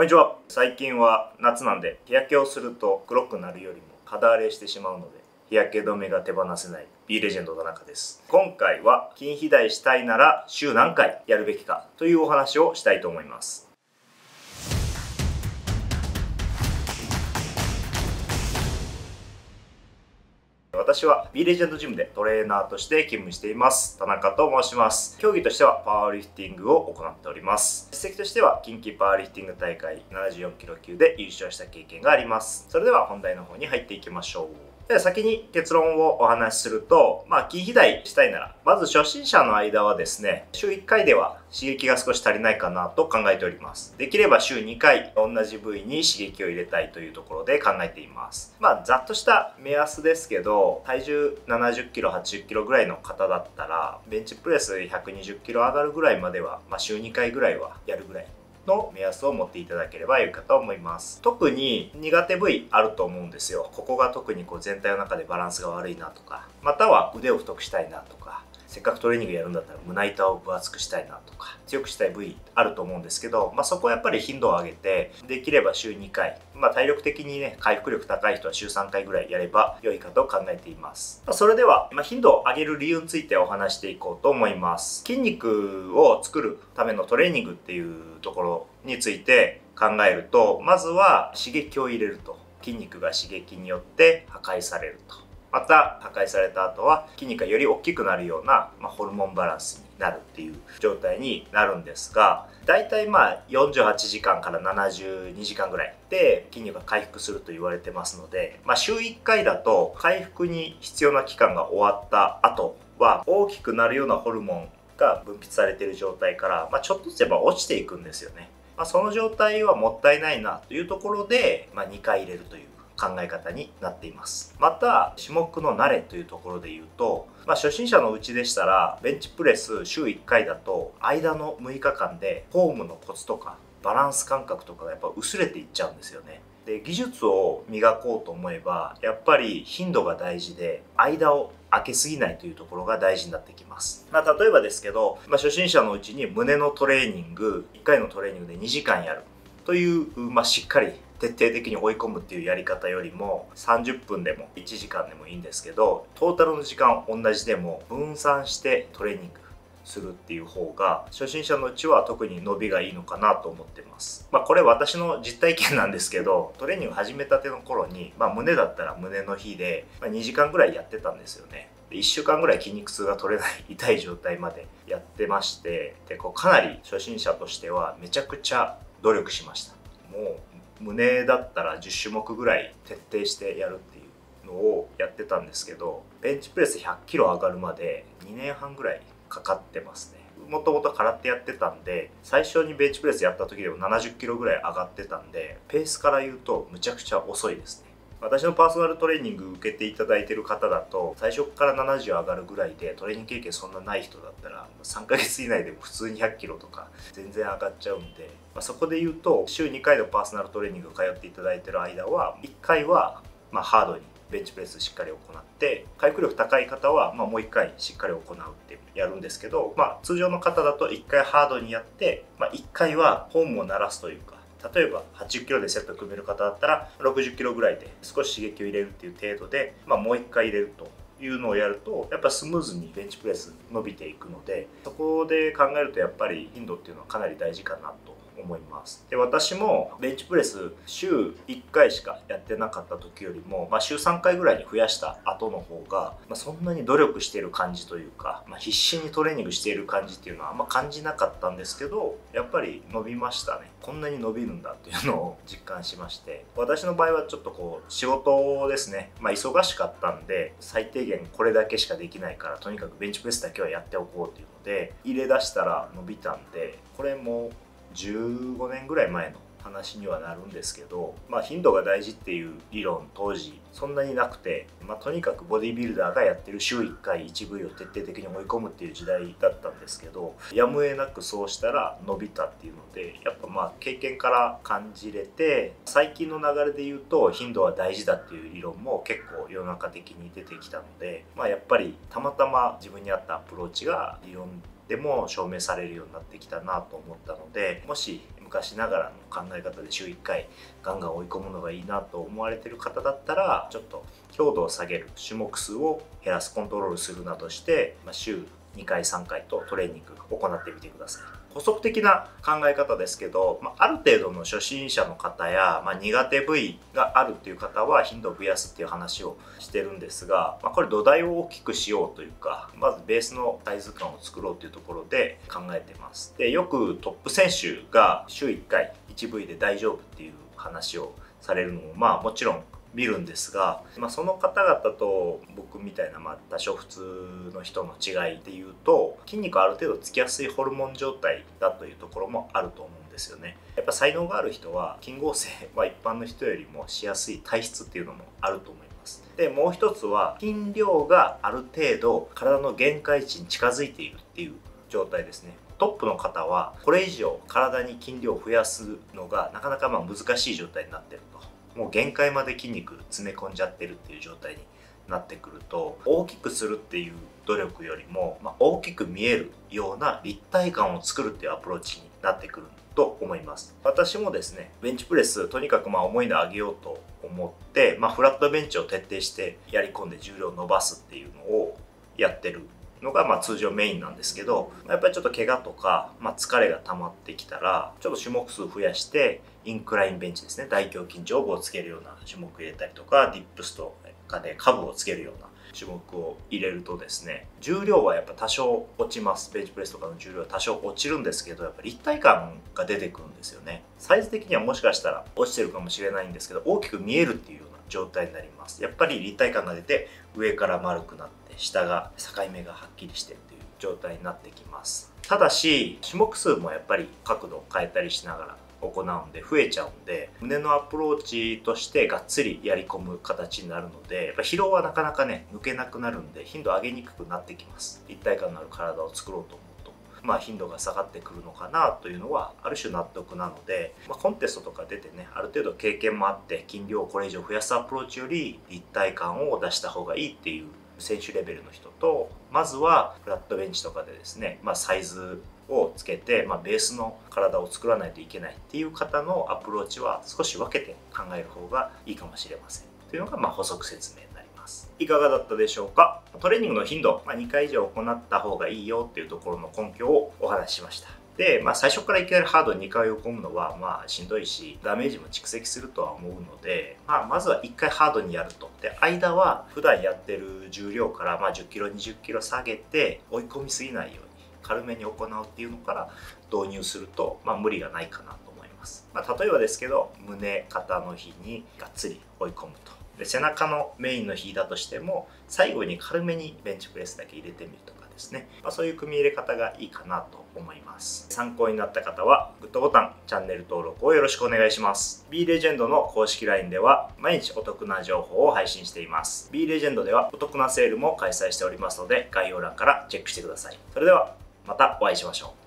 こんにちは。最近は夏なんで日焼けをすると黒くなるよりも肌荒れしてしまうので日焼け止めが手放せない B レジェンド田中です。今回は筋肥大したいなら週何回やるべきかというお話をしたいと思います。私は B レジェンドジムでトレーナーとして勤務しています。田中と申します。競技としてはパワーリフティングを行っております。実績としては近畿パワーリフティング大会74キロ級で優勝した経験があります。それでは本題の方に入っていきましょう。で先に結論をお話しすると、まあ、筋肥大したいなら、まず初心者の間はですね、週1回では刺激が少し足りないかなと考えております。できれば週2回同じ部位に刺激を入れたいというところで考えています。まあ、ざっとした目安ですけど、体重70キロ、80キロぐらいの方だったら、ベンチプレス120キロ上がるぐらいまでは、まあ、週2回ぐらいはやるぐらいの目安を持っていただければいいかと思います。特に苦手部位あると思うんですよ。ここが特にこう全体の中でバランスが悪いなとかまたは腕を太くしたいなとか。せっかくトレーニングやるんだったら胸板を分厚くしたいなとか強くしたい部位あると思うんですけど、まあ、そこはやっぱり頻度を上げてできれば週2回、まあ、体力的にね回復力高い人は週3回ぐらいやれば良いかと考えています、ま、それでは、ま頻度を上げる理由についてお話していこうと思います。筋肉を作るためのトレーニングっていうところについて考えるとまずは刺激を入れると。筋肉が刺激によって破壊されると。また破壊された後は筋肉がより大きくなるような、まあ、ホルモンバランスになるっていう状態になるんですが大体まあ48時間から72時間ぐらいで筋肉が回復すると言われてますので、まあ、週1回だと回復に必要な期間が終わった後は大きくなるようなホルモンが分泌されている状態から、まあ、ちょっとずつやっぱ落ちていくんですよね。まあ、その状態はもったいないなというところで、ま、2回入れるという考え方になっていますまた種目の慣れというところで言うと、まあ、初心者のうちでしたらベンチプレス週1回だと間の6日間でフォームのコツとかバランス感覚とかがやっぱ薄れていっちゃうんですよねで技術を磨こうと思えばやっぱり頻度が大事で間を開けすぎないというところが大事になってきます。まあ、例えばですけど、まあ、初心者のうちに胸のトレーニング、1回のトレーニングで2時間やるという、まあ、しっかり徹底的に追い込むっていうやり方よりも30分でも1時間でもいいんですけどトータルの時間同じでも分散してトレーニングするっていう方が初心者のうちは特に伸びがいいのかなと思ってます。まあこれ私の実体験なんですけどトレーニング始めたての頃に、まあ、胸だったら胸の日で、ま2時間ぐらいやってたんですよね。1週間ぐらい筋肉痛が取れない痛い状態まで やってましてでこうかなり初心者としてはめちゃくちゃ努力しましたもう胸だったら10種目ぐらい徹底してやるっていうのをやってたんですけどベンチプレス100キロ上がるまで2年半ぐらいかかってますね。もともと空手やってたんで最初にベンチプレスやった時でも70キロぐらい上がってたんでペースから言うとむちゃくちゃ遅いですね。私のパーソナルトレーニング受けていただいてる方だと最初から70上がるぐらいでトレーニング経験そんなない人だったら3ヶ月以内でも普通に100キロとか全然上がっちゃうんで、まあ、そこで言うと週2回のパーソナルトレーニング通っていただいてる間は1回はまハードにベンチプレスしっかり行って回復力高い方はまもう1回しっかり行うってやるんですけど、まあ、通常の方だと1回ハードにやって、まあ、1回はホームを鳴らすというか例えば80キロでセット組める方だったら60キロぐらいで少し刺激を入れるっていう程度で、まあ、もう1回入れるというのをやるとやっぱスムーズにベンチプレス伸びていくのでそこで考えるとやっぱり頻度っていうのはかなり大事かなと思います。で私もベンチプレス週1回しかやってなかった時よりも、まあ、週3回ぐらいに増やした後の方が、まあ、そんなに努力してる感じというか、まあ、必死にトレーニングしている感じっていうのはあんま感じなかったんですけどやっぱり伸びましたね。こんなに伸びるんだっていうのを実感しまして。私の場合はちょっとこう仕事ですね、ま、忙しかったんで最低限これだけしかできないからとにかくベンチプレスだけはやっておこうっていうので入れ出したら伸びたんでこれも15年ぐらい前の話にはなるんですけど、まあ、頻度が大事っていう理論当時そんなになくて、まあ、とにかくボディビルダーがやってる週1回1部位を徹底的に追い込むっていう時代だったんですけどやむを得なくそうしたら伸びたっていうのでやっぱまあ経験から感じれて最近の流れで言うと頻度は大事だっていう理論も結構世の中的に出てきたので、まあ、やっぱりたまたま自分に合ったアプローチが理論でも証明されるようになってきたなと思ったのでもし昔ながらの考え方で週1回ガンガン追い込むのがいいなと思われてる方だったらちょっと強度を下げる種目数を減らすコントロールするなどして、まあ、週2回3回とトレーニングを行ってみてください。補足的な考え方ですけど、まあ、る程度の初心者の方や、まあ、苦手部位があるっていう方は頻度を増やすっていう話をしてるんですが、まあ、これ土台を大きくしようというかまずベースのサイズ感を作ろうというところで考えてます。でよくトップ選手が週1回1部位で大丈夫っていう話をされるのもまあもちろん見るんですが、まあ、その方々と僕みたいな、まあ、多少普通の人の違いでいうと筋肉ある程度つきやすいホルモン状態だというところもあると思うんですよね。やっぱ才能がある人は筋合成は一般の人よりもしやすい体質っていうのもあると思います。でもう一つは筋量がある程度体の限界値に近づいているっていう状態ですね。トップの方はこれ以上体に筋量を増やすのがなかなかまあ難しい状態になってると。もう限界まで筋肉詰め込んじゃってるっていう状態になってくると大きくするっていう努力よりも、まあ、大きく見えるような立体感を作るっていうアプローチになってくると思います。私もですねベンチプレスとにかくまあ重いの上げようと思って、まあ、フラットベンチを徹底してやり込んで重量を伸ばすっていうのをやってるのがまあ通常メインなんですけどやっぱりちょっと怪我とか、まあ、疲れが溜まってきたらちょっと種目数増やしてインクラインベンチですね。大胸筋上部をつけるような種目入れたりとかディップスとかで下部をつけるような種目を入れるとですね重量はやっぱ多少落ちます。ベンチプレスとかの重量は多少落ちるんですけどやっぱ立体感が出てくるんですよね。サイズ的にはもしかしたら落ちてるかもしれないんですけど大きく見えるっていうような状態になります。やっぱり立体感が出て上から丸くなって下が境目がはっきりしてっていう状態になってきます。ただし種目数もやっぱり角度を変えたりしながら行うんで増えちゃうんで胸のアプローチとしてがっつりやり込む形になるのでやっぱ疲労はなかなかね抜けなくなるんで頻度上げにくくなってきます。立体感のある体を作ろうと思うと。まあ頻度が下がってくるのかなというのはある種納得なので、まあ、コンテストとか出てねある程度経験もあって筋量をこれ以上増やすアプローチより立体感を出した方がいいっていう選手レベルの人とまずはフラットベンチとかでですね、まあ、サイズをつけて、まあ、ベースの体を作らないといけないっていう方のアプローチは少し分けて考える方がいいかもしれません。というのがま補足説明になります。いかがだったでしょうか？トレーニングの頻度、まあ、2回以上行った方がいいよっていうところの根拠をお話ししました。で、まあ、最初からいきなりハード2回を込むのは、まあ、しんどいし、ダメージも蓄積するとは思うので、まあ、まずは1回ハードにやると。で、間は普段やってる重量から、ま、10キロ、20キロ下げて、追い込みすぎないように、軽めに行うっていうのから導入すると、まあ、無理がないかなと思います。まあ、例えばですけど、胸、肩の日にがっつり追い込むと。で背中のメインの日だとしても最後に軽めにベンチプレスだけ入れてみるとですね、まあ、そういう組み入れ方がいいかなと思います。参考になった方はグッドボタンチャンネル登録をよろしくお願いします。B レジェンドの公式 LINE では毎日お得な情報を配信しています。B レジェンドではお得なセールも開催しておりますので概要欄からチェックしてください。それではまたお会いしましょう。